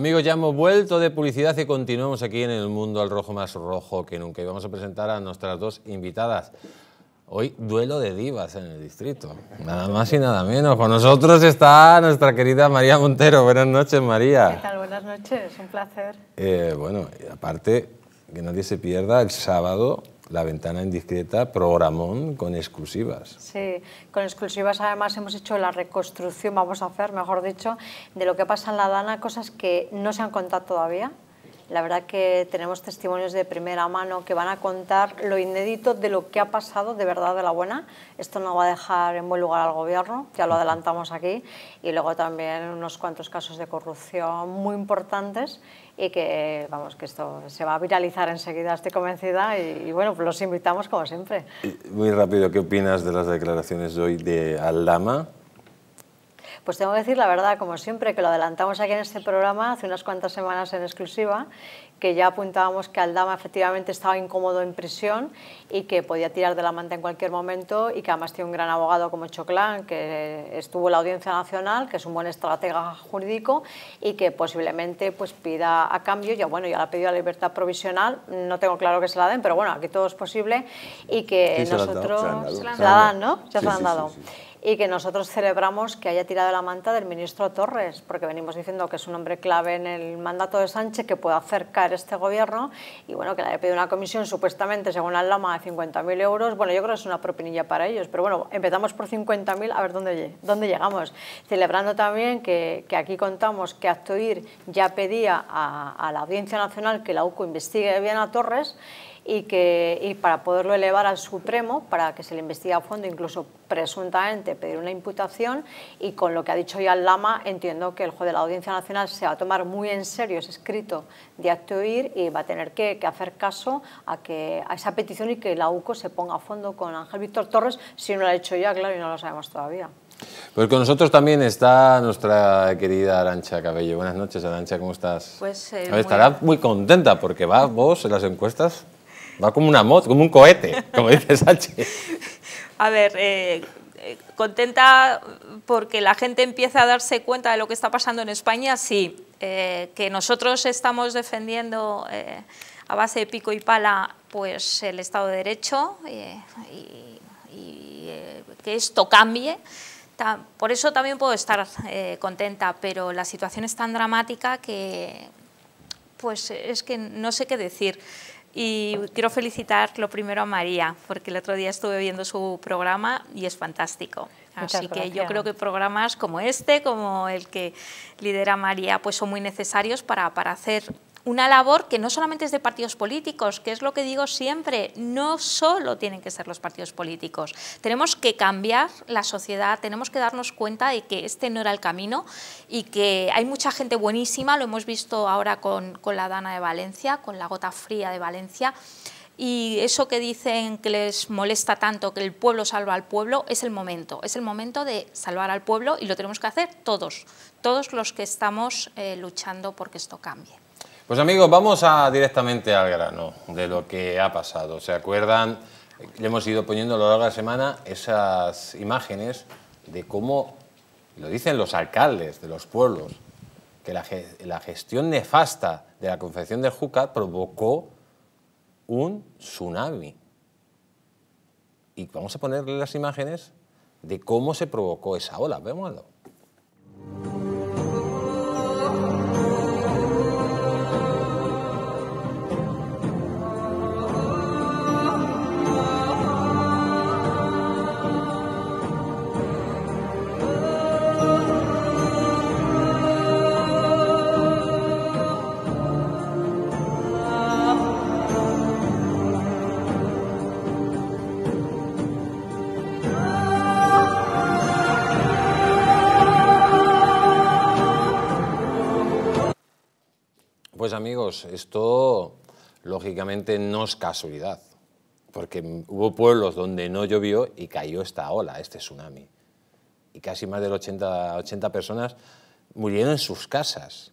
Amigos, ya hemos vuelto de publicidad y continuamos aquí en el mundo al rojo más rojo que nunca. Y vamos a presentar a nuestras dos invitadas. Hoy duelo de divas en el distrito, nada más y nada menos. Con nosotros está nuestra querida María Montero. Buenas noches, María. ¿Qué tal? Buenas noches, un placer. Eh, bueno, aparte, que nadie se pierda, el sábado la Ventana Indiscreta, programón con exclusivas. Sí, con exclusivas además hemos hecho la reconstrucción, vamos a hacer, mejor dicho, de lo que pasa en la Dana, cosas que no se han contado todavía. La verdad que tenemos testimonios de primera mano que van a contar lo inédito de lo que ha pasado de verdad de la buena. Esto no va a dejar en buen lugar al gobierno, ya lo adelantamos aquí, y luego también unos cuantos casos de corrupción muy importantes y que, vamos, que esto se va a viralizar enseguida, estoy convencida, y, bueno, pues los invitamos como siempre. Muy rápido, ¿qué opinas de las declaraciones de hoy de Aldama? Pues tengo que decir la verdad, como siempre, que lo adelantamos aquí en este programa hace unas cuantas semanas en exclusiva, que ya apuntábamos que Aldama efectivamente estaba incómodo en prisión y que podía tirar de la manta en cualquier momento y que además tiene un gran abogado como Choclán, que estuvo en la Audiencia Nacional, que es un buen estratega jurídico y que posiblemente pues, pida a cambio, ya bueno, ya le ha pedido la libertad provisional, no tengo claro que se la den, pero bueno, aquí todo es posible y que nosotros... Se la, dan, ¿no? Ya se la han dado y que nosotros celebramos que haya tirado la manta del ministro Torres, porque venimos diciendo que es un hombre clave en el mandato de Sánchez que puede acercar este gobierno y bueno, que le haya pedido una comisión supuestamente, según la Lama, de 50.000 euros. Bueno, yo creo que es una propinilla para ellos, pero bueno, empezamos por 50.000 a ver dónde, dónde llegamos. Celebrando también que, que aquí contamos que Actoir ya pedía a, a la Audiencia Nacional que la UCO investigue bien a Torres y, que, y para poderlo elevar al Supremo, para que se le investigue a fondo, incluso presuntamente pedir una imputación, y con lo que ha dicho ya el Lama, entiendo que el juez de la Audiencia Nacional se va a tomar muy en serio ese escrito de acto ir y va a tener que, que, hacer caso a, que, a esa petición y que la UCO se ponga a fondo con Ángel Víctor Torres, si no lo ha hecho ya, claro, y no lo sabemos todavía. Pues con nosotros también está nuestra querida Arancha Cabello. Buenas noches, Arancha, ¿cómo estás? Pues eh, estará muy... muy contenta porque va vos en las encuestas Va como una moto, como un cohete, como dice Sánchez. A ver, eh, contenta porque la gente empieza a darse cuenta de lo que está pasando en España, sí. Eh, que nosotros estamos defendiendo eh, a base de pico y pala pues el Estado de Derecho y, que esto cambie. Por eso también puedo estar contenta, pero la situación es tan dramática que pues es que no sé qué decir. Y quiero felicitar lo primero a María, porque el otro día estuve viendo su programa y es fantástico. Así que yo creo que programas como este, como el que lidera María, pues son muy necesarios para, para hacer una labor que no solamente es de partidos políticos, que es lo que digo siempre, no solo tienen que ser los partidos políticos. Tenemos que cambiar la sociedad, tenemos que darnos cuenta de que este no era el camino y que hay mucha gente buenísima, lo hemos visto ahora con, con la Dana de Valencia, con la gota fría de Valencia, y eso que dicen que les molesta tanto, que el pueblo salva al pueblo, es el momento, es el momento de salvar al pueblo y lo tenemos que hacer todos, todos los que estamos eh, luchando porque esto cambie. Pues amigos, vamos a, directamente al grano de lo que ha pasado. ¿Se acuerdan? Le hemos ido poniendo a lo largo de la semana esas imágenes de cómo, lo dicen los alcaldes de los pueblos, que la, gestión nefasta de la Confederación del Júcar provocó un tsunami. Y vamos a ponerle las imágenes de cómo se provocó esa ola. Vémoslo. Pues esto lógicamente no es casualidad, porque hubo pueblos donde no llovió y cayó esta ola, este tsunami. Y casi más de 80, 80 personas murieron en sus casas.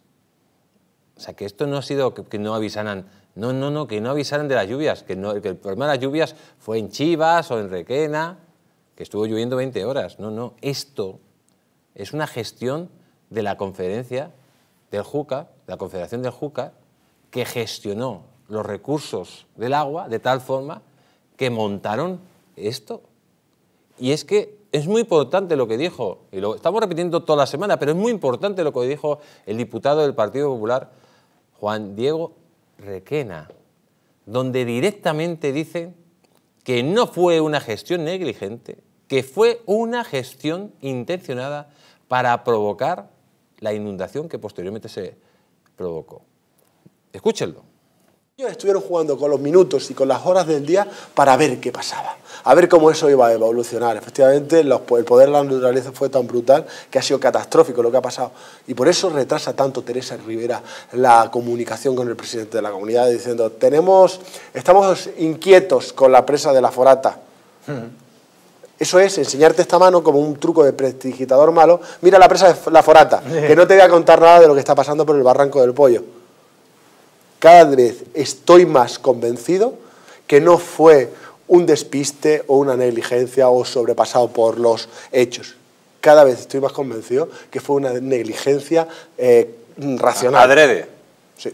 O sea, que esto no ha sido que, no avisaran, no, no, no, que no avisaran de las lluvias, que, no, que el problema de las lluvias fue en Chivas o en Requena, que estuvo lloviendo 20 horas. No, no, esto es una gestión de la conferencia del JUCA, de la Confederación del JUCA, que gestionó los recursos del agua de tal forma que montaron esto. Y es que es muy importante lo que dijo, y lo estamos repitiendo toda la semana, pero es muy importante lo que dijo el diputado del Partido Popular, Juan Diego Requena, donde directamente dice que no fue una gestión negligente, que fue una gestión intencionada para provocar la inundación que posteriormente se provocó. Escúchenlo. Ellos estuvieron jugando con los minutos y con las horas del día para ver qué pasaba, a ver cómo eso iba a evolucionar. Efectivamente, el poder de la naturaleza fue tan brutal que ha sido catastrófico lo que ha pasado. Y por eso retrasa tanto Teresa Rivera la comunicación con el presidente de la comunidad diciendo, tenemos, estamos inquietos con la presa de la Forata. Eso es enseñarte esta mano como un truco de prestigitador malo. Mira la presa de la Forata, que no te voy a contar nada de lo que está pasando por el barranco del pollo cada vez estoy más convencido que no fue un despiste o una negligencia o sobrepasado por los hechos. Cada vez estoy más convencido que fue una negligencia eh, racional. Adrede. Sí.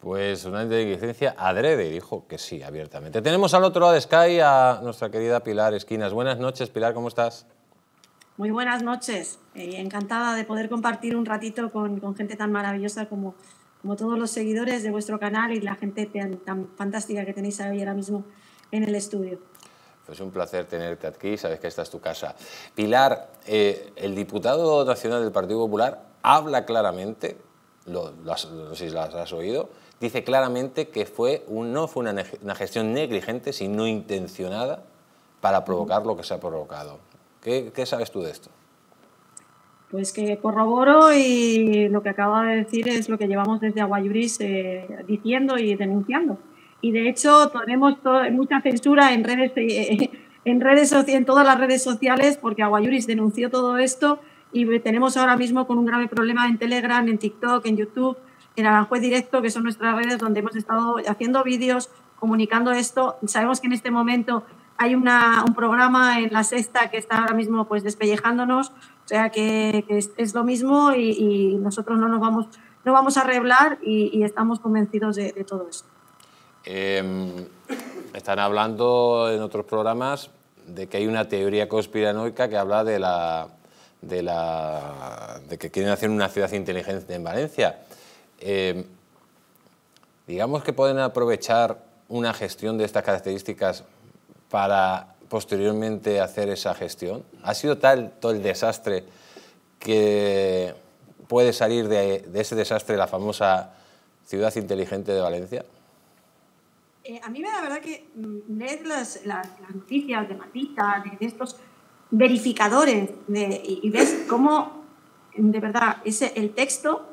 Pues una negligencia adrede, dijo que sí, abiertamente. Tenemos al otro lado de Sky a nuestra querida Pilar Esquinas. Buenas noches, Pilar, ¿cómo estás? Muy buenas noches. Eh, encantada de poder compartir un ratito con, con gente tan maravillosa como, como todos los seguidores de vuestro canal y la gente tan, fantástica que tenéis ahora mismo en el estudio. Pues un placer tenerte aquí, sabes que esta es tu casa. Pilar, eh, el diputado nacional del Partido Popular habla claramente, lo, no sé si lo has oído, dice claramente que fue un, no fue una, una, gestión negligente, sino intencionada para provocar lo que se ha provocado. ¿Qué, qué sabes tú de esto? Pues que corroboro y lo que acaba de decir es lo que llevamos desde Aguayuris eh, diciendo y denunciando. Y de hecho tenemos mucha censura en redes, eh, en redes en todas las redes sociales porque Aguayuris denunció todo esto y tenemos ahora mismo con un grave problema en Telegram, en TikTok, en YouTube, en Aranjuez Directo, que son nuestras redes donde hemos estado haciendo vídeos, comunicando esto. Sabemos que en este momento hay una, un programa en la sexta que está ahora mismo pues despellejándonos o sea que, es, lo mismo y, nosotros no nos vamos, no vamos a arreglar y, estamos convencidos de, todo eso. Em, están hablando en otros programas de que hay una teoría conspiranoica que habla de la, de, la, de que quieren hacer una ciudad inteligente en Valencia. Em, digamos que pueden aprovechar una gestión de estas características para posteriormente hacer esa gestión? ¿Ha sido tal todo el desastre que puede salir de, ese desastre la famosa ciudad inteligente de Valencia? Eh, a mí me da verdad que mm, leer las, noticias de Matita, de, estos verificadores, y, ves cómo de verdad ese, el texto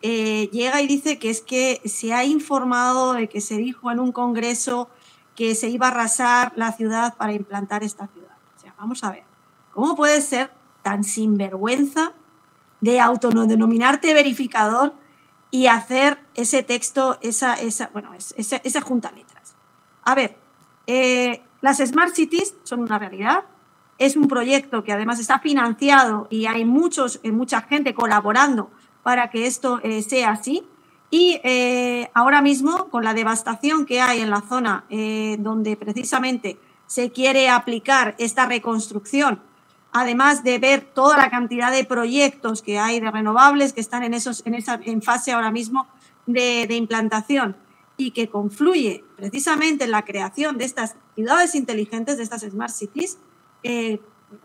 eh, llega y dice que es que se ha informado de que se dijo en un congreso que se iba a arrasar la ciudad para implantar esta ciudad. O sea, vamos a ver, ¿cómo puedes ser tan sinvergüenza de autodenominarte verificador y hacer ese texto, esa, esa, bueno, esa, esa junta letras? A ver, eh, las Smart Cities son una realidad, es un proyecto que además está financiado y hay muchos, eh, mucha gente colaborando para que esto eh, sea así. Y eh, ahora mismo, con la devastación que hay en la zona eh, donde precisamente se quiere aplicar esta reconstrucción, además de ver toda la cantidad de proyectos que hay de renovables que están en, esos, en, esa, en fase ahora mismo de, implantación y que confluye precisamente en la creación de estas ciudades inteligentes, de estas smart cities, eh,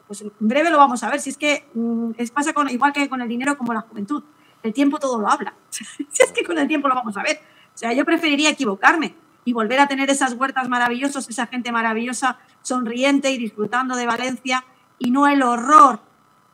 pues en breve lo vamos a ver. Si es que mm, es, pasa con, igual que con el dinero como la juventud el tiempo todo lo habla. si es que con el tiempo lo vamos a ver. O sea, yo preferiría equivocarme y volver a tener esas huertas maravillosas, esa gente maravillosa, sonriente y disfrutando de Valencia, y no el horror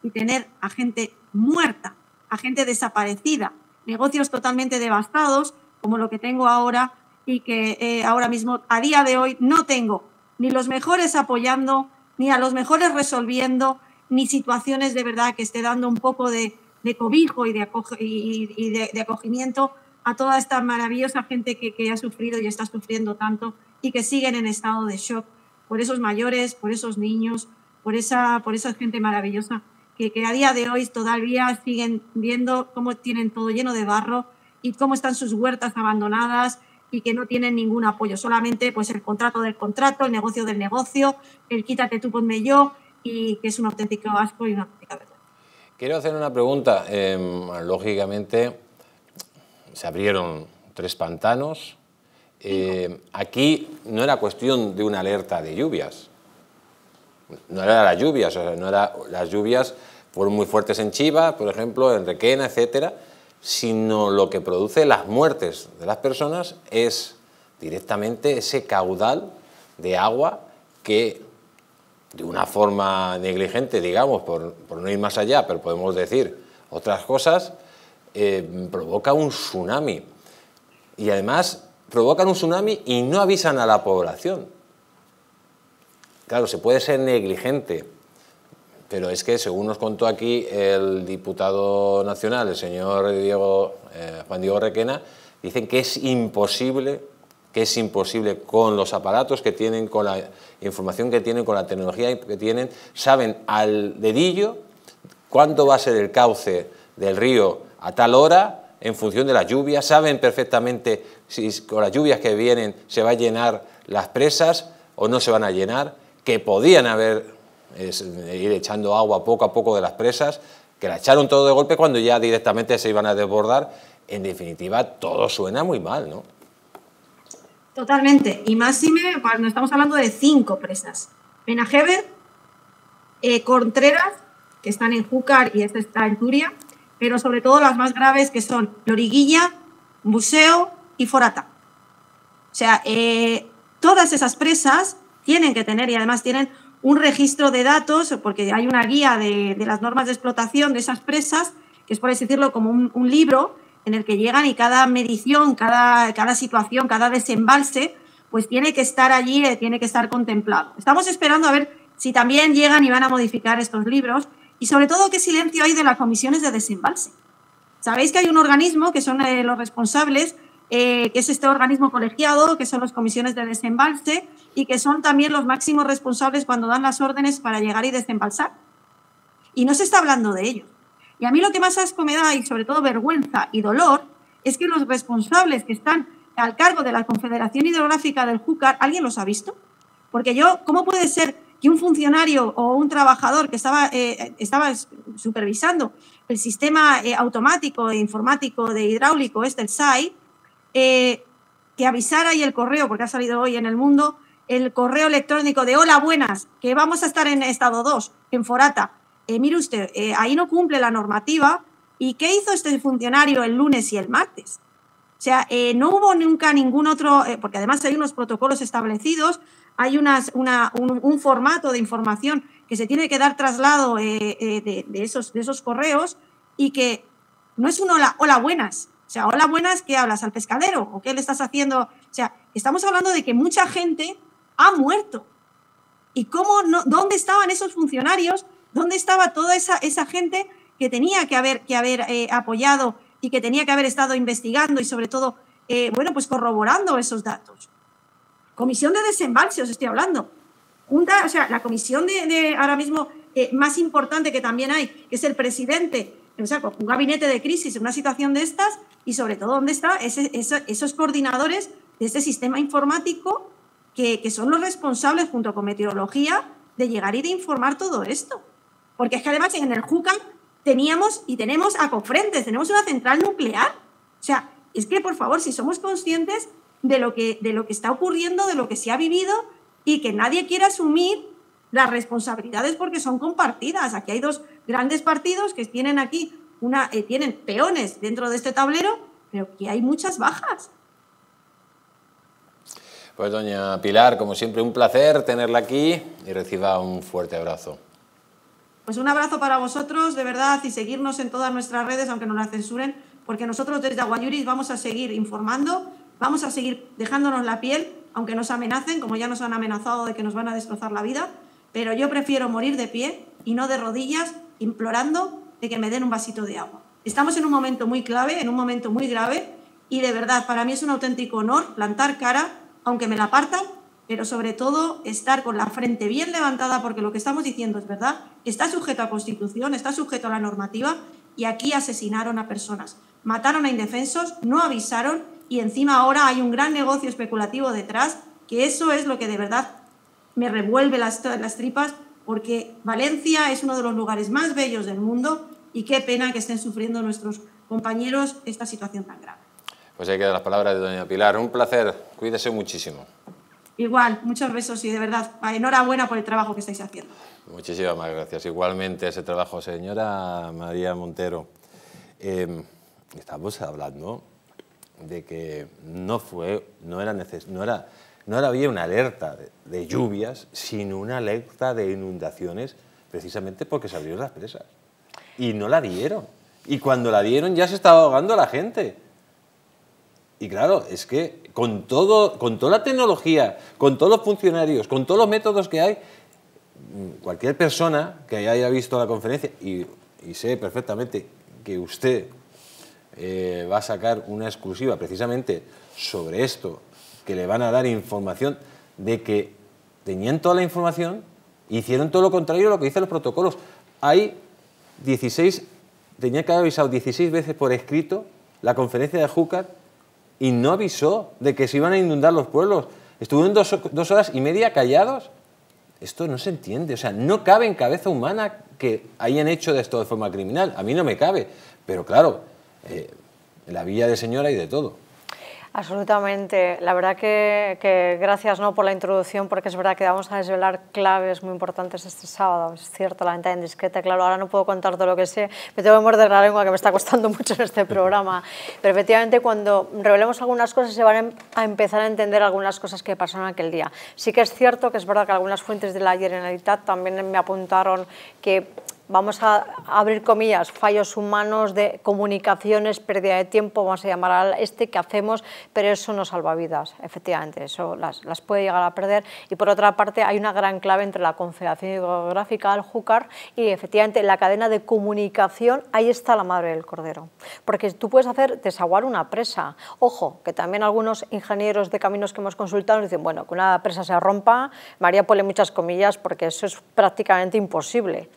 y tener a gente muerta, a gente desaparecida, negocios totalmente devastados, como lo que tengo ahora y que eh, ahora mismo, a día de hoy, no tengo ni los mejores apoyando, ni a los mejores resolviendo, ni situaciones de verdad que esté dando un poco de, de cobijo y de, acogimiento a toda esta maravillosa gente que, ha sufrido y está sufriendo tanto y que siguen en estado de shock por esos mayores, por esos niños, por esa, por esa gente maravillosa que, que a día de hoy todavía siguen viendo cómo tienen todo lleno de barro y cómo están sus huertas abandonadas y que no tienen ningún apoyo, solamente pues el contrato del contrato, el negocio del negocio, el quítate tú, ponme yo, y que es un auténtico asco y una auténtica verdad. Quiero hacer una pregunta. Em, lógicamente, se abrieron tres pantanos. Em, aquí no era cuestión de una alerta de lluvias. No era las lluvias, o sea, no era, las lluvias fueron muy fuertes en Chiva, por ejemplo, en Requena, etcétera, sino lo que produce las muertes de las personas es directamente ese caudal de agua que de una forma negligente, digamos, por, no ir más allá, pero podemos decir otras cosas, eh, provoca un tsunami. Y además provocan un tsunami y no avisan a la población. Claro, se puede ser negligente, pero es que según nos contó aquí el diputado nacional, el señor Diego, eh, Juan Diego Requena, dicen que es imposible es imposible con los aparatos que tienen, con la información que tienen, con la tecnología que tienen, saben al dedillo cuánto va a ser el cauce del río a tal hora en función de las lluvias, saben perfectamente si con las lluvias que vienen se va a llenar las presas o no se van a llenar, que podían haber ir echando agua poco a poco de las presas, que la echaron todo de golpe cuando ya directamente se iban a desbordar. En definitiva, todo suena muy mal, ¿no? Totalmente. Y más me cuando estamos hablando de cinco presas. Benajever, eh, Contreras, que están en Júcar y esta está en Turia, pero sobre todo las más graves que son Loriguilla, Museo y Forata. O sea, eh, todas esas presas tienen que tener y además tienen un registro de datos, porque hay una guía de, las normas de explotación de esas presas, que es por así decirlo como un libro en el que llegan y cada medición, cada, cada situación, cada desembalse, pues tiene que estar allí, eh, tiene que estar contemplado. Estamos esperando a ver si también llegan y van a modificar estos libros y sobre todo qué silencio hay de las comisiones de desembalse. Sabéis que hay un organismo que son eh, los responsables, eh, que es este organismo colegiado, que son las comisiones de desembalse y que son también los máximos responsables cuando dan las órdenes para llegar y desembalsar. Y no se está hablando de ellos. Y a mí lo que más asco me da, y sobre todo vergüenza y dolor, es que los responsables que están al cargo de la Confederación Hidrográfica del Júcar, ¿alguien los ha visto? Porque yo, ¿cómo puede ser que un funcionario o un trabajador que estaba, eh, estaba supervisando el sistema eh, automático e informático de hidráulico, este, el SAI, eh, que avisara ahí el correo, porque ha salido hoy en el mundo, el correo electrónico de hola, buenas, que vamos a estar en estado 2, en Forata, eh, mire usted, eh, ahí no cumple la normativa. ¿Y qué hizo este funcionario el lunes y el martes? O sea, eh, no hubo nunca ningún otro, porque además hay unos protocolos establecidos, hay unas, un, formato de información que se tiene que dar traslado de, esos, de esos correos y que no es un hola, hola buenas. O sea, hola buenas, ¿qué hablas al pescadero? ¿O qué le estás haciendo? O sea, estamos hablando de que mucha gente ha muerto. ¿Y cómo no, dónde estaban esos funcionarios ¿Dónde estaba toda esa, esa gente que tenía que haber, que haber eh, apoyado y que tenía que haber estado investigando y sobre todo, eh, bueno, pues corroborando esos datos? Comisión de desembalse, os estoy hablando. Junta, o sea, la comisión de, ahora mismo eh, más importante que también hay, que es el presidente, o sea, un gabinete de crisis en una situación de estas y sobre todo dónde están esos coordinadores de este sistema informático que, que son los responsables junto con meteorología de llegar y de informar todo esto. Porque es que además en el Jucan teníamos y tenemos a Cofrentes, tenemos una central nuclear. O sea, es que por favor, si somos conscientes de lo que, de lo que está ocurriendo, de lo que se ha vivido y que nadie quiera asumir las responsabilidades porque son compartidas. Aquí hay dos grandes partidos que tienen aquí una, eh, tienen peones dentro de este tablero, pero que hay muchas bajas. Pues doña Pilar, como siempre, un placer tenerla aquí y reciba un fuerte abrazo. Pues un abrazo para vosotros, de verdad, y seguirnos en todas nuestras redes, aunque no las censuren, porque nosotros desde Aguayuris vamos a seguir informando, vamos a seguir dejándonos la piel, aunque nos amenacen, como ya nos han amenazado de que nos van a destrozar la vida, pero yo prefiero morir de pie y no de rodillas, implorando de que me den un vasito de agua. Estamos en un momento muy clave, en un momento muy grave, y de verdad, para mí es un auténtico honor plantar cara, aunque me la partan, pero sobre todo estar con la frente bien levantada, porque lo que estamos diciendo es verdad, está sujeto a Constitución, está sujeto a la normativa, y aquí asesinaron a personas, mataron a indefensos, no avisaron, y encima ahora hay un gran negocio especulativo detrás, que eso es lo que de verdad me revuelve las, las tripas, porque Valencia es uno de los lugares más bellos del mundo, y qué pena que estén sufriendo nuestros compañeros esta situación tan grave. Pues ahí quedan las palabras de doña Pilar. Un placer, cuídese muchísimo. Igual, muchos besos y de verdad, enhorabuena por el trabajo que estáis haciendo. Muchísimas gracias. Igualmente ese trabajo, señora María Montero. Em, estamos hablando de que no fue, no era no era, no era había una alerta de, de, lluvias, sino una alerta de inundaciones, precisamente porque se abrieron las presas. Y no la dieron. Y cuando la dieron ya se estaba ahogando la gente. Y claro, es que con, todo, con toda la tecnología, con todos los funcionarios, con todos los métodos que hay, cualquier persona que haya visto la conferencia, y, sé perfectamente que usted eh, va a sacar una exclusiva precisamente sobre esto, que le van a dar información de que tenían toda la información, hicieron todo lo contrario a lo que dicen los protocolos. Hay 16, tenía que haber avisado 16 veces por escrito la conferencia de Júcar y no avisó de que se iban a inundar los pueblos. Estuvieron dos, horas y media callados. Esto no se entiende. O sea, no cabe en cabeza humana que hayan hecho de esto de forma criminal. A mí no me cabe. Pero claro, eh, la villa de señora hay de todo. Absolutamente. La verdad que, gracias ¿no? por la introducción, porque es verdad que vamos a desvelar claves muy importantes este sábado. Es cierto, la venta indiscreta, claro, ahora no puedo contar todo lo que sé, me tengo que morder la lengua que me está costando mucho en este programa. Pero efectivamente, cuando revelemos algunas cosas, se van em, a empezar a entender algunas cosas que pasaron aquel día. Sí que es cierto que es verdad que algunas fuentes de la Generalitat también me apuntaron que vamos a abrir comillas, fallos humanos de comunicaciones, pérdida de tiempo, vamos a llamar a este que hacemos, pero eso no salva vidas, efectivamente, eso las, las puede llegar a perder. Y por otra parte, hay una gran clave entre la Confederación Hidrográfica del Júcar y efectivamente la cadena de comunicación, ahí está la madre del cordero. Porque tú puedes hacer desaguar una presa. Ojo, que también algunos ingenieros de caminos que hemos consultado dicen, bueno, que una presa se rompa, María pone muchas comillas porque eso es prácticamente imposible.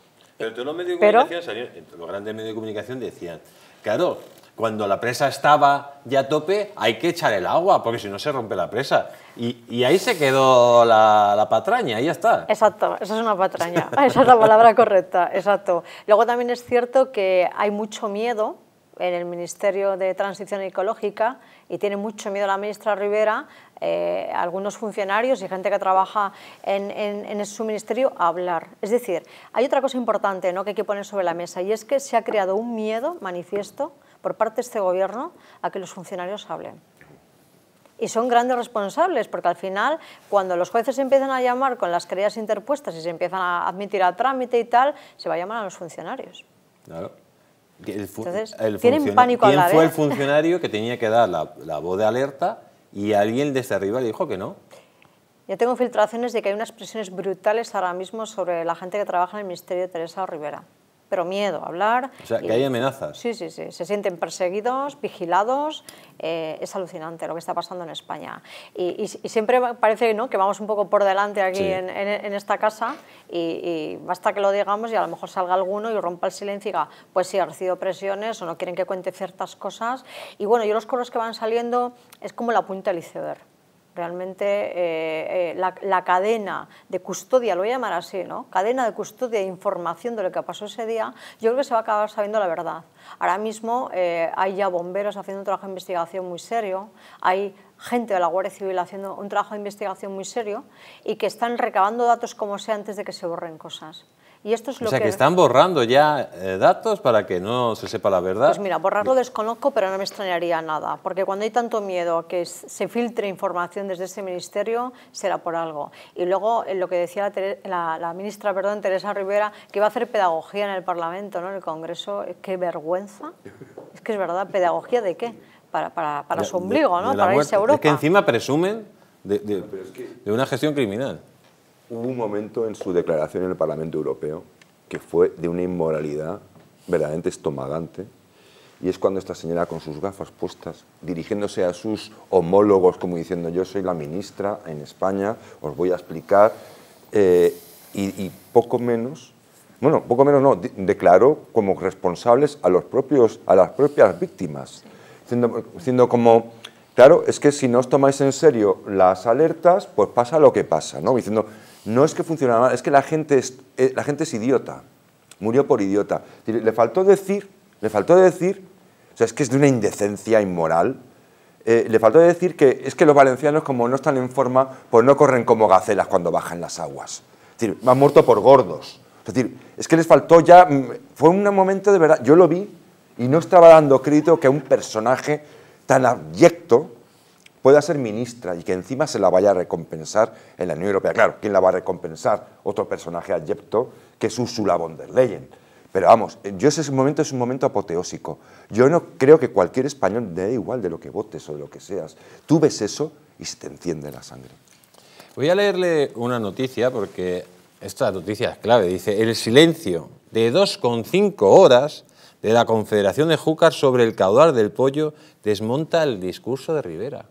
Pero todos los medios de comunicación, los grandes medios de comunicación decían, claro, cuando la presa estaba ya a tope, hay que echar el agua, porque si no se rompe la presa. Y, y ahí se quedó la, la, patraña, ahí ya está. Exacto, esa es una patraña, esa es la palabra correcta, exacto. Luego también es cierto que hay mucho miedo en el Ministerio de Transición Ecológica y tiene mucho miedo la ministra Rivera, eh, algunos funcionarios y gente que trabaja en, en, su ministerio a hablar. Es decir, hay otra cosa importante ¿no? que hay que poner sobre la mesa y es que se ha creado un miedo manifiesto por parte de este gobierno a que los funcionarios hablen y son grandes responsables, porque al final, cuando los jueces empiezan a llamar con las querellas interpuestas y se empiezan a admitir a trámite y tal, se va a llamar a los funcionarios. Claro. Entonces, tienen pánico ¿Quién fue el funcionario que tenía que dar la, voz de alerta y alguien desde arriba le dijo que no? Yo tengo filtraciones de que hay unas presiones brutales ahora mismo sobre la gente que trabaja en el Ministerio de Teresa Rivera pero miedo a hablar. O sea, que hay amenazas. Sí, sí, sí. Se sienten perseguidos, vigilados. Eh, es alucinante lo que está pasando en España. Y, siempre parece ¿no? que vamos un poco por delante aquí en, esta casa y, basta que lo digamos y a lo mejor salga alguno y rompa el silencio y diga, pues sí, ha recibido presiones o no quieren que cuente ciertas cosas. Y bueno, yo los coros que van saliendo es como la punta del iceberg realmente eh, eh, la, cadena de custodia, lo voy a llamar así, ¿no? cadena de custodia e información de lo que pasó ese día, yo creo que se va a acabar sabiendo la verdad. Ahora mismo eh, hay ya bomberos haciendo un trabajo de investigación muy serio, hay gente de la Guardia Civil haciendo un trabajo de investigación muy serio y que están recabando datos como sea antes de que se borren cosas. Y esto es lo o sea, que... están borrando ya eh, datos para que no se sepa la verdad. Pues mira, borrarlo desconozco, pero no me extrañaría nada, porque cuando hay tanto miedo a que se filtre información desde ese ministerio, será por algo. Y luego, en lo que decía la, la, ministra perdón, Teresa Rivera, que iba a hacer pedagogía en el Parlamento, ¿no? en el Congreso, qué vergüenza. Es que es verdad, ¿pedagogía de qué? Para, para, para su ombligo, ¿no? para irse a Europa. Es que encima presumen de, de, de una gestión criminal hubo un momento en su declaración en el Parlamento Europeo que fue de una inmoralidad verdaderamente estomagante y es cuando esta señora con sus gafas puestas, dirigiéndose a sus homólogos como diciendo yo soy la ministra en España, os voy a explicar, eh, y, y poco menos, bueno, poco menos no, de- declaró como responsables a, los propios, a las propias víctimas, diciendo, diciendo como, claro, es que si no os tomáis en serio las alertas, pues pasa lo que pasa, ¿no? Diciendo, no es que funciona mal, es que la gente es, eh, la gente es idiota, murió por idiota. Le faltó decir, le faltó decir, o sea, es que es de una indecencia inmoral, eh, le faltó decir que es que los valencianos como no están en forma, pues no corren como gacelas cuando bajan las aguas. Es decir, han muerto por gordos. Es decir, es que les faltó ya, mm, fue un momento de verdad, yo lo vi y no estaba dando crédito que un personaje tan abyecto pueda ser ministra y que encima se la vaya a recompensar en la Unión Europea. Claro, ¿quién la va a recompensar? Otro personaje abyecto que es Ursula von der Leyen. Pero vamos, yo ese momento es un momento apoteósico. Yo no creo que cualquier español, de igual de lo que votes o de lo que seas, tú ves eso y se te enciende la sangre. Voy a leerle una noticia porque esta noticia es clave. Dice, el silencio de 2,5 horas de la Confederación de Júcar sobre el caudal del pollo desmonta el discurso de Rivera.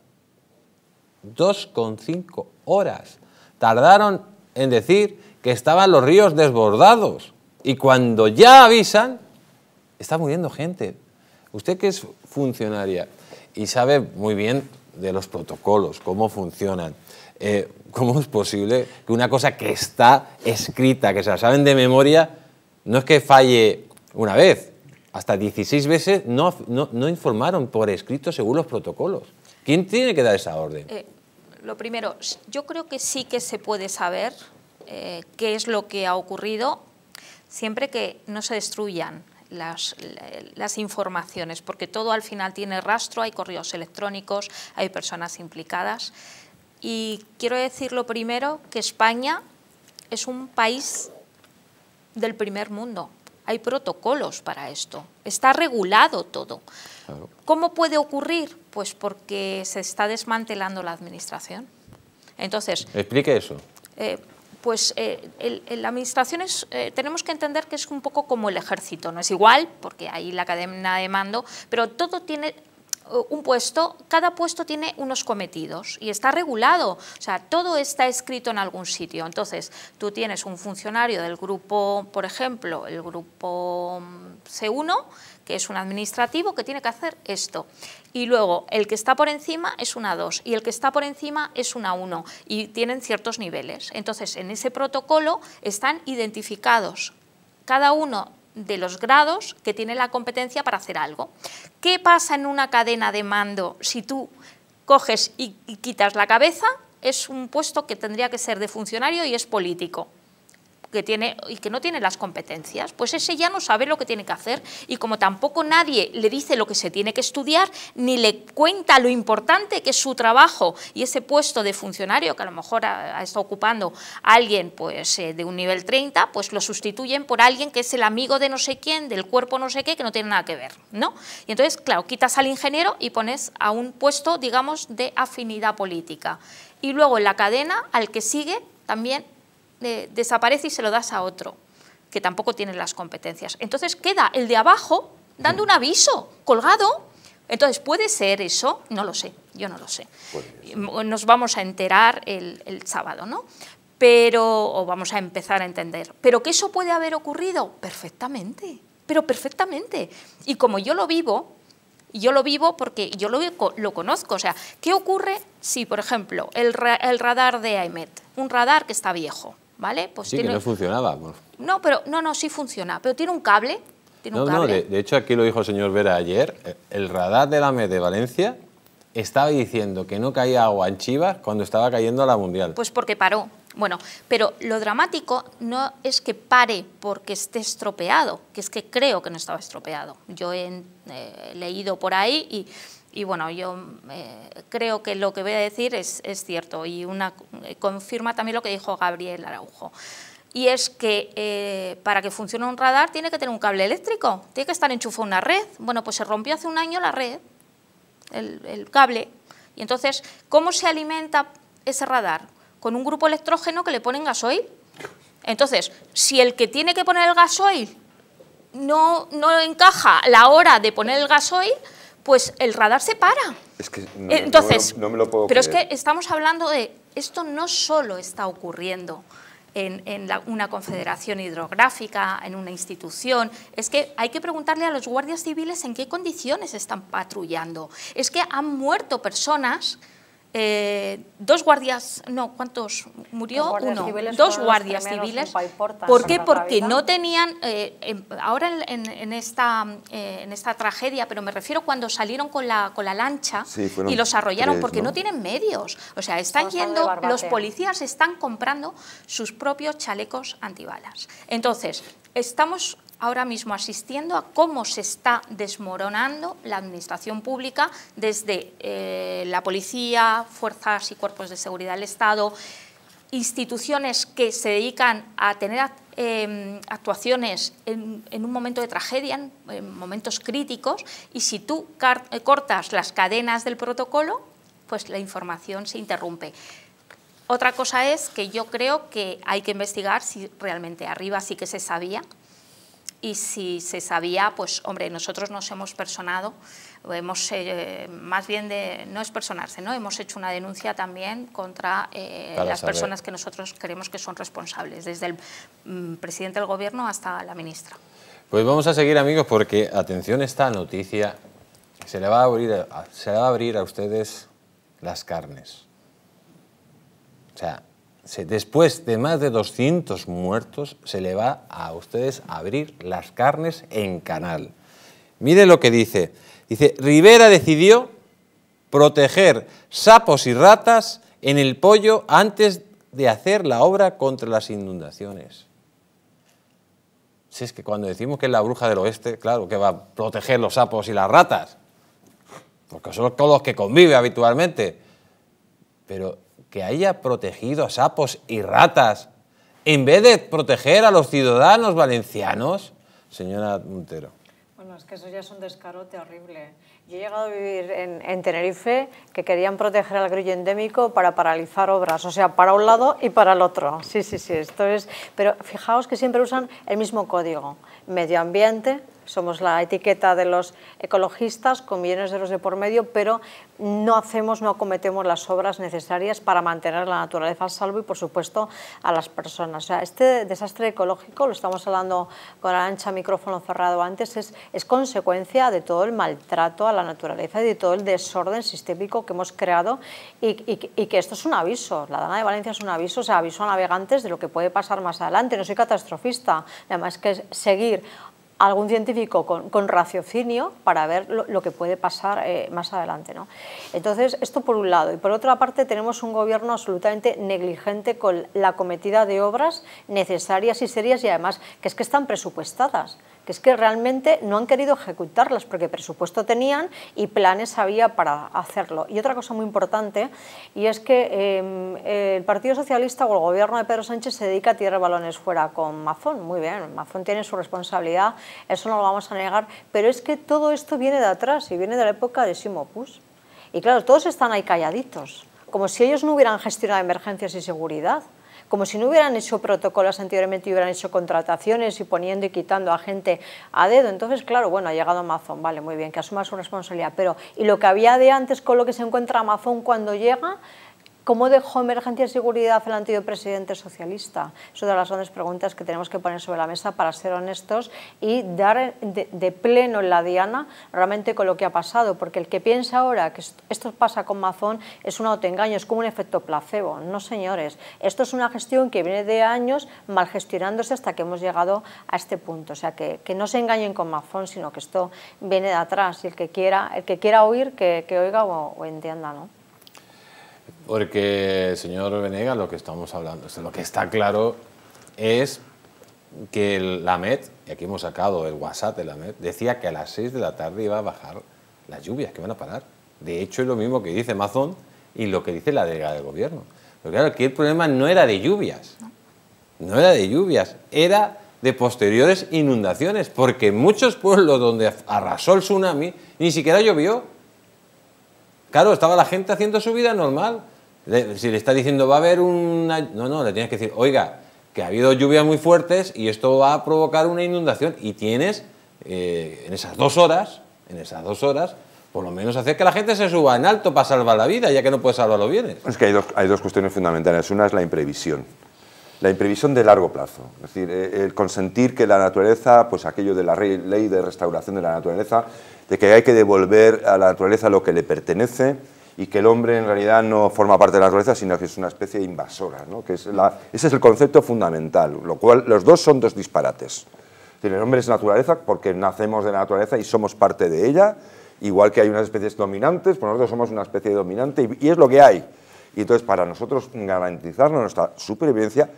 2,5 horas. Tardaron en decir que estaban los ríos desbordados. Y cuando ya avisan, está muriendo gente. Usted que es funcionaria y sabe muy bien de los protocolos, cómo funcionan, eh, ¿cómo es posible que una cosa que está escrita, que se la saben de memoria, no es que falle una vez, hasta 16 veces no, no- no informaron por escrito según los protocolos? ¿Quién tiene que dar esa orden? Eh, lo primero, yo creo que sí que se puede saber eh, qué es lo que ha ocurrido siempre que no se destruyan las, la- las informaciones, porque todo al final tiene rastro, hay correos electrónicos, hay personas implicadas. Y quiero decir lo primero, que España es un país del primer mundo. Hay protocolos para esto. Está regulado todo. Claro. ¿Cómo puede ocurrir? Pues porque se está desmantelando la administración. Entonces, Explique eso. eh, pues eh, el- el- la administración es, eh, tenemos que entender que es un poco como el ejército, no es igual, porque hay la cadena de mando, pero todo tiene un puesto, cada puesto tiene unos cometidos y está regulado, o sea, todo está escrito en algún sitio. Entonces, tú tienes un funcionario del grupo, por ejemplo, el grupo mm, C1, que es un administrativo que tiene que hacer esto. Y luego el que está por encima es una 2 y el que está por encima es una 1 y tienen ciertos niveles. Entonces, en ese protocolo están identificados cada uno de los grados que tiene la competencia para hacer algo. ¿Qué pasa en una cadena de mando si tú coges y, y quitas la cabeza? Es un puesto que tendría que ser de funcionario y es político que tiene y que no tiene las competencias, pues ese ya no sabe lo que tiene que hacer y como tampoco nadie le dice lo que se tiene que estudiar ni le cuenta lo importante que es su trabajo y ese puesto de funcionario que a lo mejor estado ocupando alguien pues eh, de un nivel 30, pues lo sustituyen por alguien que es el amigo de no sé quién, del cuerpo no sé qué, que no tiene nada que ver, ¿no? Y entonces, claro, quitas al ingeniero y pones a un puesto, digamos, de afinidad política. Y luego en la cadena, al que sigue, también eh, desaparece y se lo das a otro, que tampoco tiene las competencias. Entonces queda el de abajo dando un aviso, colgado. Entonces, ¿puede ser eso? No lo sé, yo no lo sé. Nos vamos a enterar el, el sábado, ¿no? Pero, o vamos a empezar a entender. ¿Pero que eso puede haber ocurrido? Perfectamente, pero perfectamente. Y como yo lo vivo, yo lo vivo porque yo lo, lo conozco. O sea, ¿qué ocurre si, por ejemplo, el, ra el radar de AEMET, un radar que está viejo, ¿vale? Pues Sí, tiene... que no funcionaba. pues. No, pero no, no, sí funciona. Pero tiene un cable. Tiene No, un no, de, de hecho aquí lo dijo el señor Vera ayer, eh, el radar de la MED de Valencia estaba diciendo que no caía agua en Chivas cuando estaba cayendo la Mundial. Pues porque paró. Bueno, pero lo dramático no es que pare porque esté estropeado, que es que creo que no estaba estropeado. Yo he eh, leído por ahí y, y bueno, yo eh, creo que lo que voy a decir es, es cierto y una, eh, confirma también lo que dijo Gabriel Araujo. Y es que eh, para que funcione un radar tiene que tener un cable eléctrico, tiene que estar enchufado una red. Bueno, pues se rompió hace un año la red, el, el cable. Y entonces, ¿cómo se alimenta ese radar? Con un grupo electrógeno que le ponen gasoil. Entonces, si el que tiene que poner el gasoil no, no encaja la hora de poner el gasoil, pues el radar se para. Es que no, Entonces, no me lo, no me lo puedo pero es que estamos hablando de, esto no solo está ocurriendo en, en la- una confederación hidrográfica, en una institución, es que hay que preguntarle a los guardias civiles en qué condiciones están patrullando. Es que han muerto personas, eh, dos guardias, no, ¿cuántos? Murió guardias uno, dos guardias civiles. ¿Por qué? Porque no tenían, eh, en- ahora en, en- en esta, eh, en esta tragedia, pero me refiero cuando salieron con la, con la lancha Sí, y los arrollaron, tres, porque ¿no? no tienen medios. O sea, están yendo, los policías están comprando sus propios chalecos antibalas. Entonces, estamos ahora mismo asistiendo a cómo se está desmoronando la administración pública desde eh, la policía, fuerzas y cuerpos de seguridad del Estado, instituciones que se dedican a tener eh, actuaciones en, un momento de tragedia, en, en momentos críticos, y si tú eh, cortas las cadenas del protocolo, pues la información se interrumpe. Otra cosa es que yo creo que hay que investigar si realmente arriba sí que se sabía y si se sabía, pues hombre, nosotros nos hemos personado, hemos eh, más bien de no es personarse, ¿no? Hemos hecho una denuncia también contra eh, las saber. personas que nosotros creemos que son responsables, desde el mm, presidente del gobierno hasta la ministra. Pues vamos a seguir, amigos, porque atención esta noticia. Se le va a abrir a, se le va a, abrir a ustedes las carnes. O sea, se- después de más de 200 muertos, se le va a ustedes a abrir las carnes en canal. Mire lo que dice. Dice, Rivera decidió proteger sapos y ratas en el pollo antes de hacer la obra contra las inundaciones. Si es que cuando decimos que es la bruja del oeste, claro que va a proteger los sapos y las ratas, porque son los que convive habitualmente. Pero que haya protegido a sapos y ratas en vez de proteger a los ciudadanos valencianos, señora Montero. Bueno, es que eso ya es un descarote horrible. Yo he llegado a vivir en, en Tenerife que querían proteger al grillo endémico para paralizar obras, o sea, para un lado y para el otro. Sí, sí, sí, esto es... Pero fijaos que siempre usan el mismo código. Medio ambiente, somos la etiqueta de los ecologistas con millones de euros de por medio, pero no hacemos, no cometemos las obras necesarias para mantener la naturaleza a salvo y, por supuesto, a las personas. O sea, este desastre ecológico, lo estamos hablando con Arancha, micrófono cerrado antes, es, es consecuencia de todo el maltrato a la naturaleza y de todo el desorden sistémico que hemos creado y, y- que esto es un aviso. La Dana de Valencia es un aviso, o sea, aviso a navegantes de lo que puede pasar más adelante. No soy catastrofista, además que seguir algún científico con, con raciocinio para ver lo, que puede pasar eh, más adelante. ¿no? Entonces, esto por un lado. Y por otra parte, tenemos un gobierno absolutamente negligente con la cometida de obras necesarias y serias y además que es que están presupuestadas que es que realmente no han querido ejecutarlas porque presupuesto tenían y planes había para hacerlo. Y otra cosa muy importante, y es que eh, el Partido Socialista o el gobierno de Pedro Sánchez se dedica a tirar balones fuera con Mazón. Muy bien, Mazón tiene su responsabilidad, eso no lo vamos a negar, pero es que todo esto viene de atrás y viene de la época de Simo Puig. Y claro, todos están ahí calladitos, como si ellos no hubieran gestionado emergencias y seguridad como si no hubieran hecho protocolos anteriormente y hubieran hecho contrataciones y poniendo y quitando a gente a dedo. Entonces, claro, bueno, ha llegado Amazon, vale, muy bien, que asuma su responsabilidad, pero ¿y lo que había de antes con lo que se encuentra Amazon cuando llega? ¿Cómo dejó emergencia y seguridad el antiguo presidente socialista? Es una de las grandes preguntas que tenemos que poner sobre la mesa para ser honestos y dar de, pleno en la diana realmente con lo que ha pasado, porque el que piensa ahora que esto pasa con Mazón es un autoengaño, es como un efecto placebo. No, señores, esto es una gestión que viene de años mal gestionándose hasta que hemos llegado a este punto. O sea, que, que no se engañen con Mazón, sino que esto viene de atrás y el que quiera, el que quiera oír, que, que oiga o, o entienda, ¿no? Porque, señor Venegas, lo que estamos hablando, lo que está claro es que la MET, y aquí hemos sacado el WhatsApp de la MET, decía que a las 6 de la tarde iba a bajar las lluvias, que van a parar. De hecho, es lo mismo que dice Mazón y lo que dice la delegada del gobierno. Pero claro, aquí el problema no era de lluvias, no era de lluvias, era de posteriores inundaciones, porque en muchos pueblos donde arrasó el tsunami ni siquiera llovió. Claro, estaba la gente haciendo su vida normal. Si le está diciendo va a haber una... No, no, le tienes que decir, oiga, que ha habido lluvias muy fuertes y esto va a provocar una inundación y tienes eh, en esas dos horas, en esas dos horas, por lo menos hacer que la gente se suba en alto para salvar la vida, ya que no puede salvar los bienes. Es que hay dos, hay dos cuestiones fundamentales. Una es la imprevisión. La imprevisión de largo plazo. Es decir, eh, el consentir que la naturaleza, pues aquello de la ley de restauración de la naturaleza, de que hay que devolver a la naturaleza lo que le pertenece y que el hombre en realidad no forma parte de la naturaleza, sino que es una especie invasora. ¿no? Que es la, ese es el concepto fundamental, lo cual los dos son dos disparates. El hombre es naturaleza porque nacemos de la naturaleza y somos parte de ella, igual que hay unas especies dominantes, pues nosotros somos una especie dominante y, y es lo que hay. Y entonces, para nosotros garantizarnos nuestra supervivencia,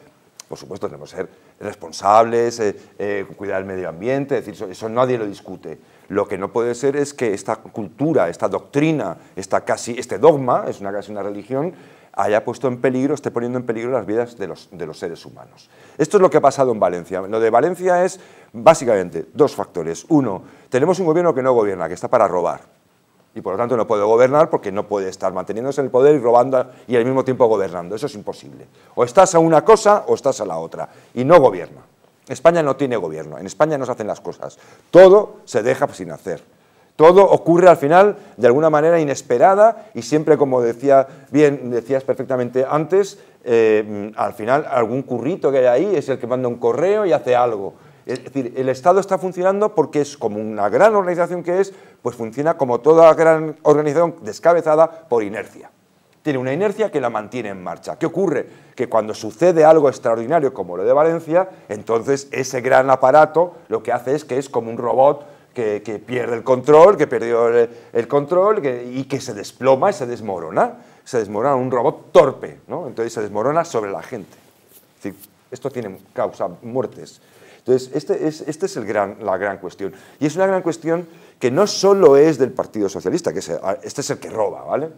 por supuesto, tenemos que ser responsables, eh, eh, cuidar el medio ambiente, decir, eso, eso, nadie lo discute. Lo que no puede ser es que esta cultura, esta doctrina, esta casi, este dogma, es una, casi una religión, haya puesto en peligro, esté poniendo en peligro las vidas de los, de los seres humanos. Esto es lo que ha pasado en Valencia. Lo de Valencia es básicamente dos factores. Uno, tenemos un gobierno que no gobierna, que está para robar y por lo tanto no puede gobernar porque no puede estar manteniéndose en el poder y robando y al mismo tiempo gobernando. Eso es imposible. O estás a una cosa o estás a la otra y no gobierna. España no tiene gobierno, en España no se hacen las cosas. Todo se deja sin hacer. Todo ocurre al final de alguna manera inesperada y siempre, como decía bien, decías perfectamente antes, eh, al final algún currito que hay ahí es el que manda un correo y hace algo. Es decir, el Estado está funcionando porque es como una gran organización que es, pues funciona como toda gran organización descabezada por inercia. Tiene una inercia que la mantiene en marcha. ¿Qué ocurre? Que cuando sucede algo extraordinario como lo de Valencia, entonces ese gran aparato lo que hace es que es como un robot que, pierde el control, que perdió el, control y que se desploma y se desmorona. Se desmorona un robot torpe, ¿no? entonces se desmorona sobre la gente. Es decir, esto tiene causa muertes. Entonces, este es, este es el gran, la gran cuestión. Y es una gran cuestión que no solo es del Partido Socialista, que es, este es el que roba, ¿vale?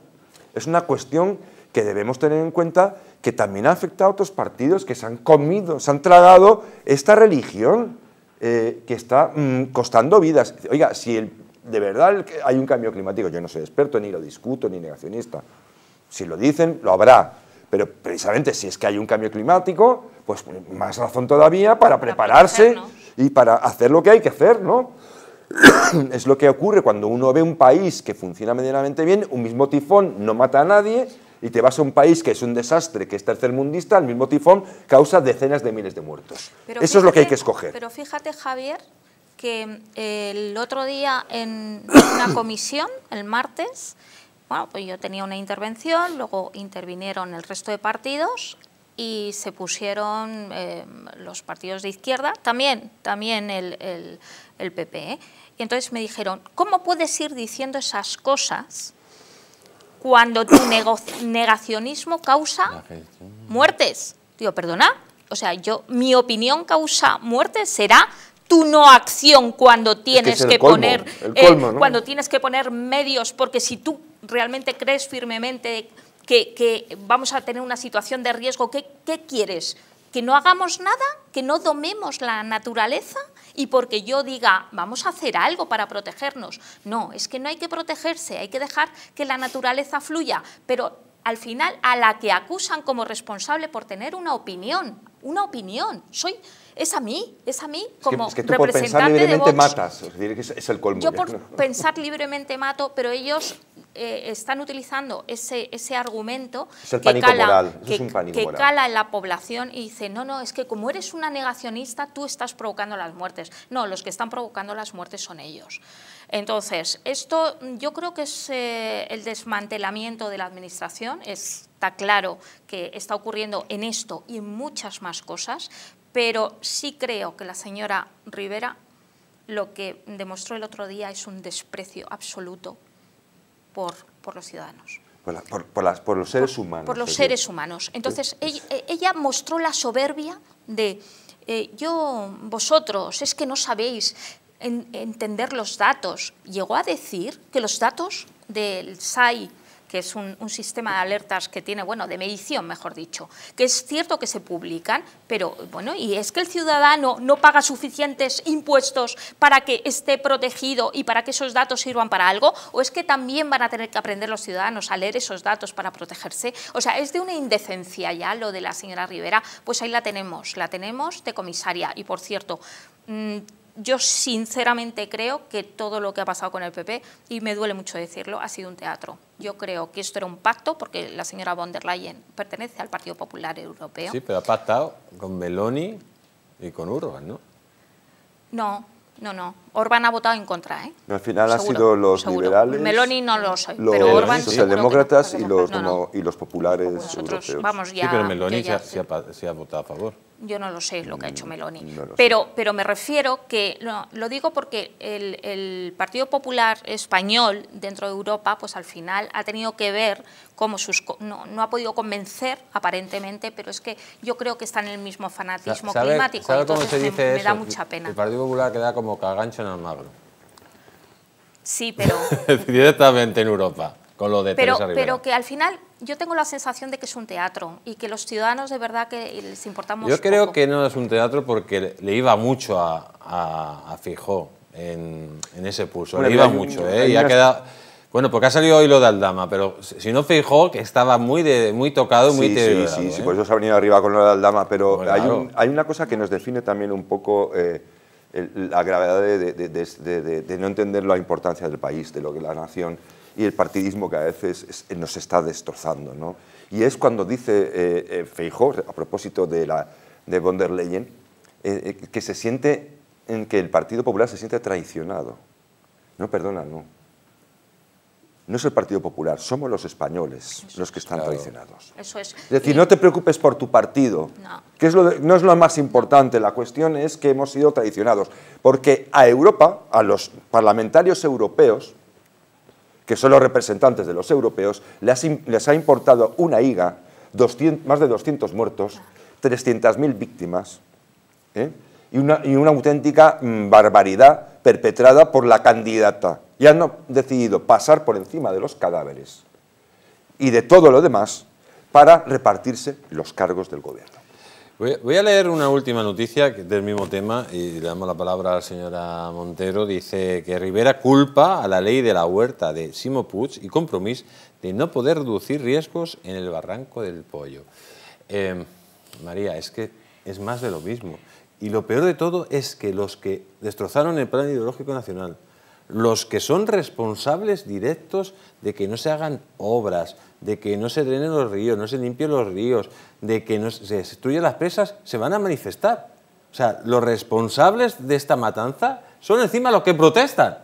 Es una cuestión que debemos tener en cuenta que también ha afectado a otros partidos que se han comido, se han tragado esta religión eh, que está mmm, costando vidas. Oiga, si el, de verdad hay un cambio climático, yo no soy experto, ni lo discuto, ni negacionista. Si lo dicen, lo habrá. Pero precisamente si es que hay un cambio climático, pues más razón todavía para prepararse y para hacer lo que hay que hacer, ¿no? es lo que ocurre cuando uno ve un país que funciona medianamente bien, un mismo tifón no mata a nadie y te vas a un país que es un desastre, que es tercermundista, el mismo tifón causa decenas de miles de muertos. Pero Eso fíjate, es lo que hay que escoger. Pero fíjate, Javier, que el otro día en una comisión, el martes, bueno, pues yo tenía una intervención, luego intervinieron el resto de partidos y se pusieron eh, los partidos de izquierda, también, también el, el, el PP. ¿eh? Y entonces me dijeron, ¿cómo puedes ir diciendo esas cosas cuando tu negacionismo causa muertes? Digo, perdona, o sea, yo, mi opinión causa muertes será tu no acción cuando tienes es que, que colmo, poner colmo, eh, ¿no? cuando tienes que poner medios porque si tú realmente crees firmemente que, que vamos a tener una situación de riesgo, ¿qué, ¿qué, quieres? ¿Que no hagamos nada? ¿Que no domemos la naturaleza? Y porque yo diga, vamos a hacer algo para protegernos. No, es que no hay que protegerse, hay que dejar que la naturaleza fluya, pero al final a la que acusan como responsable por tener una opinión, una opinión. Soy, es a mí, es a mí como es que, es que tú representante por pensar libremente de Vox. matas, es, decir, es, es el colmo. Yo por ¿no? pensar libremente mato, pero ellos eh, están utilizando ese, ese argumento Es el que, pánico cala, moral, eso que, es que moral. cala en la población y dice, no, no, es que como eres una negacionista, tú estás provocando las muertes. No, los que están provocando las muertes son ellos. Entonces, esto yo creo que es eh, el desmantelamiento de la administración, está claro que está ocurriendo en esto y en muchas más cosas, pero sí creo que la señora Rivera lo que demostró el otro día es un desprecio absoluto por, por los ciudadanos. Por, la, por, por, las, por, los seres humanos. Por los es seres humanos. Entonces, es- ella, ella mostró la soberbia de, eh, yo, vosotros, es que no sabéis en- entender los datos. Llegó a decir que los datos del SAI que es un, un, sistema de alertas que tiene, bueno, de medición, mejor dicho, que es cierto que se publican, pero bueno, y es que el ciudadano no paga suficientes impuestos para que esté protegido y para que esos datos sirvan para algo, o es que también van a tener que aprender los ciudadanos a leer esos datos para protegerse. O sea, es de una indecencia ya lo de la señora Rivera, pues ahí la tenemos, la tenemos de comisaria. Y por cierto, mmm, yo sinceramente creo que todo lo que ha pasado con el PP, y me duele mucho decirlo, ha sido un teatro. Yo creo que esto era un pacto, porque la señora von der Leyen pertenece al Partido Popular Europeo. Sí, pero ha pactado con Meloni y con Urban, ¿no? No, no, no. Orban ha votado en contra, ¿eh? al final han sido los seguro. liberales, Meloni no lo sé, los pero Orban socialdemócratas seguro y, no. los, No, no. y los populares Nosotros, europeos. vamos ya... sí, pero Meloni ya- se, ha, se ha se ha votado a favor. Yo no lo sé lo que ha hecho Meloni, no lo sé. pero, pero me refiero que, no, lo digo porque el, el Partido Popular español dentro de Europa, pues al final ha tenido que ver cómo sus, no, no ha podido convencer aparentemente, pero es que yo creo que está en el mismo fanatismo ¿Sabe- climático, sabe cómo entonces se me- dice me, eso? da mucha pena. El Partido Popular queda como cagancho en Almagro. Sí, pero... Directamente en Europa, con lo de Pero, Teresa pero que al final yo tengo la sensación de que es un teatro y que los ciudadanos de verdad que les importamos Yo creo poco. que no es un teatro porque le, iba mucho a, a, a Fijó en, en ese pulso. Bueno, le iba un- mucho, hay ¿eh? Y ha quedado... Bueno, porque ha salido hoy lo de Aldama, pero si no Fijó, que estaba muy, de, muy tocado, muy Sí, sí, sí, sí, ¿eh? por eso se ha venido arriba con lo de Aldama, pero Bueno, hay, claro. un- hay una cosa que nos define también un poco eh, el- la gravedad de, de- de- de- de- de no entender la importancia del país, de lo que la nación y el partidismo que a veces es- nos está destrozando. ¿no? Y es cuando dice eh, eh, Feijóo, a propósito de, la, de von der Leyen, eh, eh, que se siente, en que el Partido Popular se siente traicionado. No, perdona, no. No es el Partido Popular, somos los españoles los que están Claro. traicionados. Eso es. Es decir, Y- no te preocupes por tu partido, No. que es lo de- no es lo más importante. La cuestión es que hemos sido traicionados. Porque a Europa, a los parlamentarios europeos, que son los representantes de los europeos, les, ha importado una higa, 200 más de 200 muertos, 300.000 víctimas ¿eh? y, una, y una auténtica mm, barbaridad perpetrada por la candidata. Y han decidido pasar por encima de los cadáveres y de todo lo demás para repartirse los cargos del gobierno. Voy, a leer una última noticia del mismo tema y le damos la palabra a la señora Montero. Dice que Rivera culpa a la ley de la huerta de Simo Puig y Compromís de no poder reducir riesgos en el barranco del pollo. Eh, María, es que es más de lo mismo. Y lo peor de todo es que los que destrozaron el plan ideológico nacional, los que son responsables directos de que no se hagan obras, de que no se drenen los ríos, no se limpien los ríos, de que no se destruyan las presas, se van a manifestar. O sea, los responsables de esta matanza son encima los que protestan.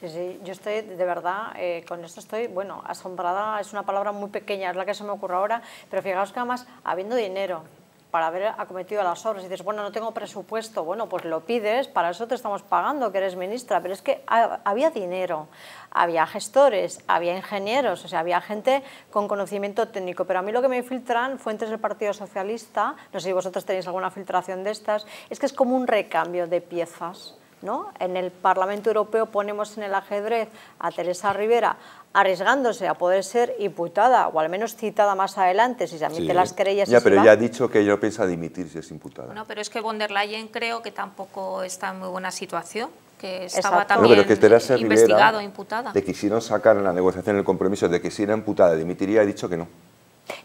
Sí, sí, yo estoy, de verdad, eh, con esto estoy, bueno, asombrada, es una palabra muy pequeña, es la que se me ocurre ahora, pero fijaos que además, habiendo dinero para haber acometido las obras, y dices, bueno, no tengo presupuesto, bueno, pues lo pides, para eso te estamos pagando, que eres ministra, pero es que ha- había dinero, había gestores, había ingenieros, o sea, había gente con conocimiento técnico, pero a mí lo que me filtran fuentes del Partido Socialista, no sé si vosotros tenéis alguna filtración de estas, es que es como un recambio de piezas. ¿No? En el Parlamento Europeo ponemos en el ajedrez a Teresa Rivera arriesgándose a poder ser imputada o al menos citada más adelante si se admite Sí. las querellas. Ya, pero ya ha dicho que no piensa dimitir si es imputada. Bueno, pero es que von der Leyen creo que tampoco está en muy buena situación, que estaba Exacto. No, pero que Teresa investigado, Rivera, imputada. de que quisieron sacar en la negociación el compromiso de que si era imputada dimitiría, ha dicho que no.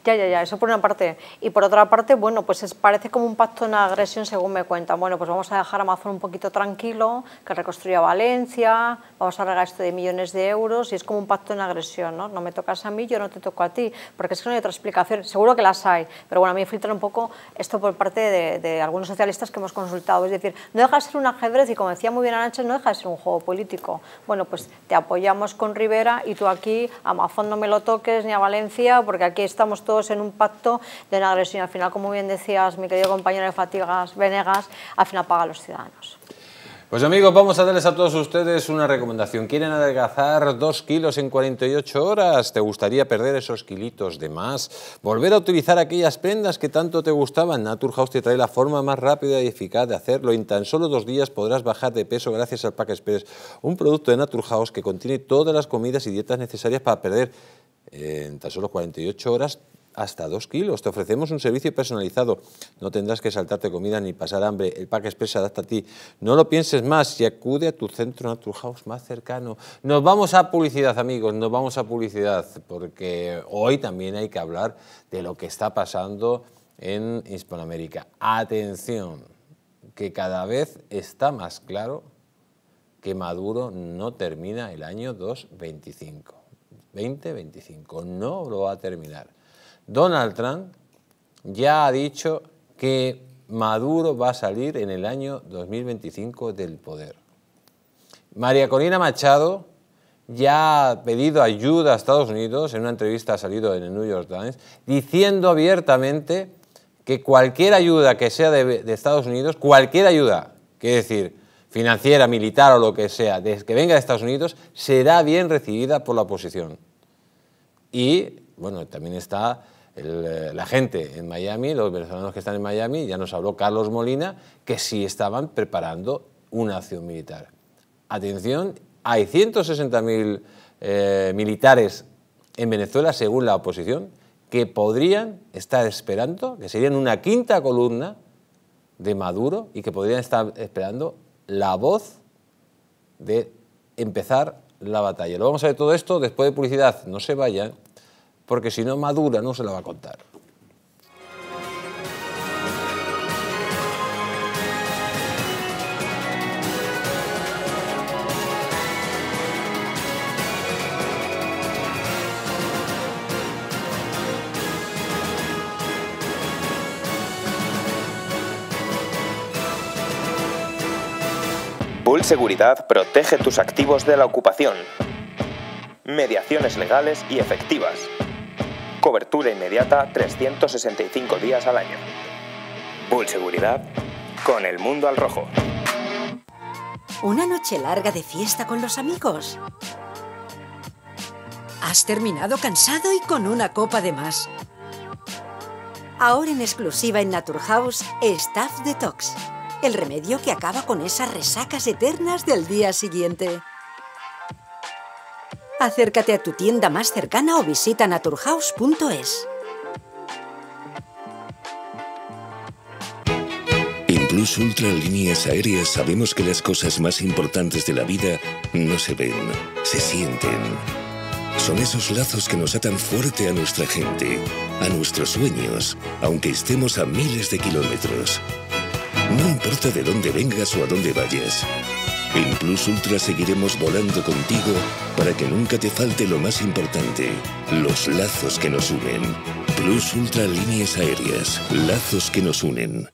Ya, ya, ya, eso por una parte. Y por otra parte, bueno, pues es, parece como un pacto en agresión según me cuentan. Bueno, pues vamos a dejar a Amazon un poquito tranquilo, que reconstruya Valencia, vamos a regar esto de millones de euros y es como un pacto en agresión, ¿no? No me tocas a mí, yo no te toco a ti, porque es que no hay otra explicación. Seguro que las hay, pero bueno, a mí me filtra un poco esto por parte de, de algunos socialistas que hemos consultado. Es decir, no deja de ser un ajedrez y como decía muy bien Arancha, no deja de ser un juego político. Bueno, pues te apoyamos con Rivera y tú aquí, Amazon no me lo toques ni a Valencia, porque aquí estamos todos en un pacto de una agresión. Al final, como bien decías, mi querido compañero de Fatigas, Venegas, al final paga a los ciudadanos. Pues amigos, vamos a darles a todos ustedes una recomendación. ¿Quieren adelgazar dos kilos en 48 horas? ¿Te gustaría perder esos kilitos de más? ¿Volver a utilizar aquellas prendas que tanto te gustaban? Naturhaus te trae la forma más rápida y eficaz de hacerlo. En tan solo dos días podrás bajar de peso gracias al Pack Express, un producto de Naturhaus que contiene todas las comidas y dietas necesarias para perder en tan solo 48 horas hasta 2 kilos. Te ofrecemos un servicio personalizado. No tendrás que saltarte comida ni pasar hambre. El Pack Express adapta a ti. No lo pienses más y acude a tu centro Naturhaus más cercano. Nos vamos a publicidad, amigos. Nos vamos a publicidad porque hoy también hay que hablar de lo que está pasando en Hispanoamérica. Atención, que cada vez está más claro que Maduro no termina el año 2025. 2025, no lo va a terminar. Donald Trump ya ha dicho que Maduro va a salir en el año 2025 del poder. María Corina Machado ya ha pedido ayuda a Estados Unidos, en una entrevista ha salido en el New York Times, diciendo abiertamente que cualquier ayuda que sea de, Estados Unidos, cualquier ayuda, quiere decir financiera, militar o lo que sea, que venga de Estados Unidos, será bien recibida por la oposición. Y, bueno, también está eh, la gente en Miami, los venezolanos que están en Miami, ya nos habló Carlos Molina, que sí estaban preparando una acción militar. Atención, hay 160.000 eh, militares en Venezuela, según la oposición, que podrían estar esperando, que serían una quinta columna de Maduro y que podrían estar esperando la voz de empezar la batalla. Lo vamos a ver todo esto después de publicidad. No se vayan, porque si no madura no se la va a contar. Bull Seguridad protege tus activos de la ocupación. Mediaciones legales y efectivas. Cobertura inmediata 365 días al año. Bull Seguridad con el mundo al rojo. ¿Una noche larga de fiesta con los amigos? Has terminado cansado y con una copa de más. Ahora en exclusiva en Naturhaus, Staff Detox el remedio que acaba con esas resacas eternas del día siguiente. Acércate a tu tienda más cercana o visita naturhaus.es. Plus Ultra Líneas Aéreas sabemos que las cosas más importantes de la vida no se ven, se sienten. Son esos lazos que nos atan fuerte a nuestra gente, a nuestros sueños, aunque estemos a miles de kilómetros. No importa de dónde vengas o a dónde vayas. En Plus Ultra seguiremos volando contigo para que nunca te falte lo más importante, los lazos que nos unen. Plus Ultra Líneas Aéreas, lazos que nos unen.